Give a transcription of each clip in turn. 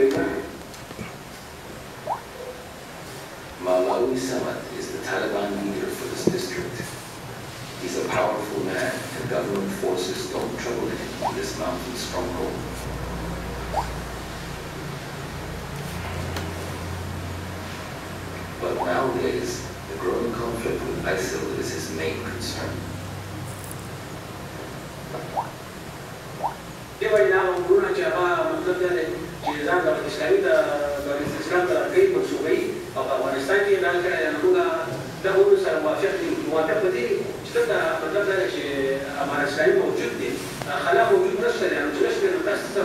great man. Mawlawi Samad is the Taliban leader for this district. He's a powerful man, and government forces don't trouble him in this mountain stronghold. But nowadays, the growing conflict with ISIL is his main concern. A وګورو چې هغه مطلب دا دی چې ځان د اسلامي د د اسلام د راکې منسوبي او په افغانستان کې دا موږ د هغو سره موافق دي موافق په دې چې دا مطلب دا چې امان اسلامي موجود دي خلا موجود نشته نو چې نشته نو تاسو سره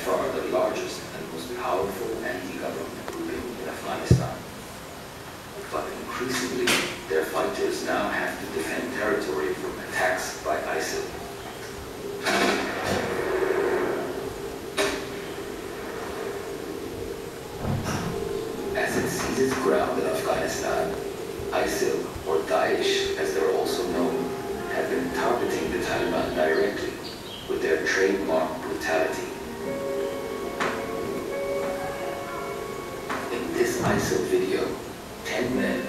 far the largest and most powerful anti-government grouping in Afghanistan. But increasingly, their fighters now have to defend territory from attacks by ISIL. As it seizes ground in Afghanistan, ISIL, or Daesh as they're also known, have been targeting the Taliban directly with their trademark brutality. ISIL video, 10 men,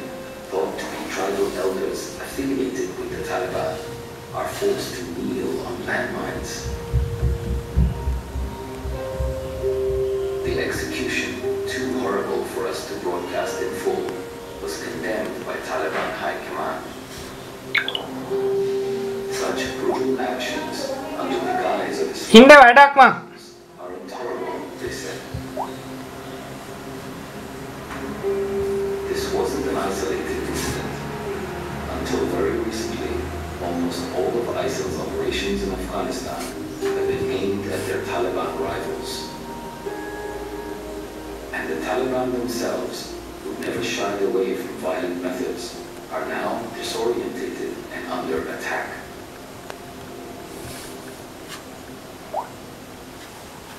thought to be tribal elders affiliated with the Taliban, are forced to kneel on landmines. The execution, too horrible for us to broadcast in full, was condemned by Taliban High Command. Such brutal actions, under the guise of ಹಿಂದೆ Wasn't an isolated incident. Until very recently, almost all of ISIL's operations in Afghanistan have been aimed at their Taliban rivals. And the Taliban themselves, who never shied away from violent methods, are now disorientated and under attack.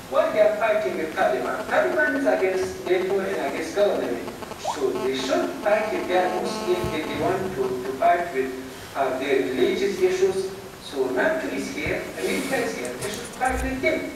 Why they are fighting the Taliban? Taliban is against NATO and against government. So they should fight with their Muslim if they want to, to fight with uh, their religious issues. So NATO is here, America is here. They should fight with them.